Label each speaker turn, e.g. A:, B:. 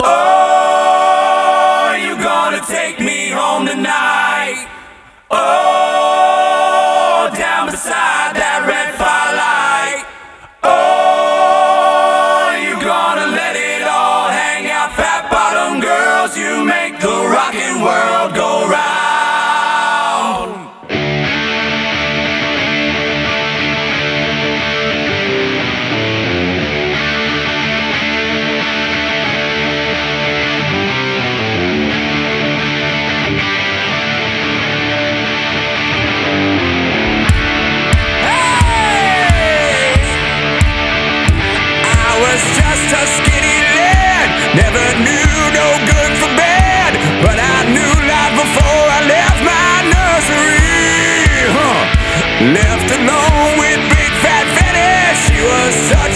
A: Oh! Tuscany land. Never knew no good from bad, but I knew life before I left my nursery. Huh. Left alone with big fat Fanny, she was such.